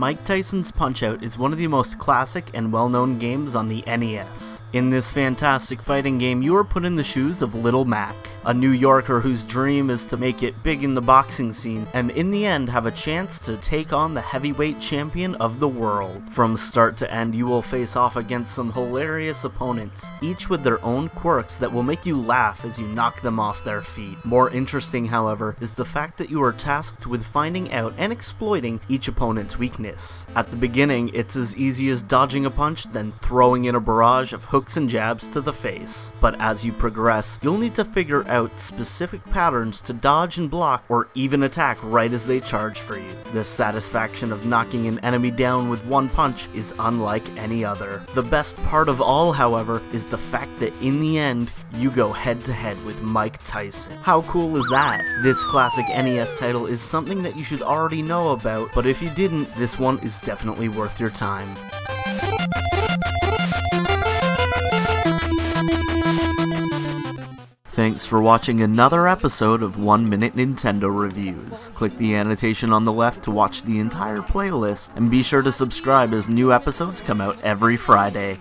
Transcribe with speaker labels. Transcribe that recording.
Speaker 1: Mike Tyson's Punch-Out is one of the most classic and well-known games on the NES. In this fantastic fighting game, you are put in the shoes of Little Mac, a New Yorker whose dream is to make it big in the boxing scene, and in the end have a chance to take on the heavyweight champion of the world. From start to end, you will face off against some hilarious opponents, each with their own quirks that will make you laugh as you knock them off their feet. More interesting, however, is the fact that you are tasked with finding out and exploiting each opponent's weakness. At the beginning, it's as easy as dodging a punch, then throwing in a barrage of hooks and jabs to the face. But as you progress, you'll need to figure out specific patterns to dodge and block or even attack right as they charge for you. The satisfaction of knocking an enemy down with one punch is unlike any other. The best part of all, however, is the fact that in the end, you go head to head with Mike Tyson. How cool is that? This classic NES title is something that you should already know about, but if you didn't, this one is definitely worth your time. Thanks for watching another episode of 1 Minute Nintendo Reviews. Click the annotation on the left to watch the entire playlist, and be sure to subscribe as new episodes come out every Friday.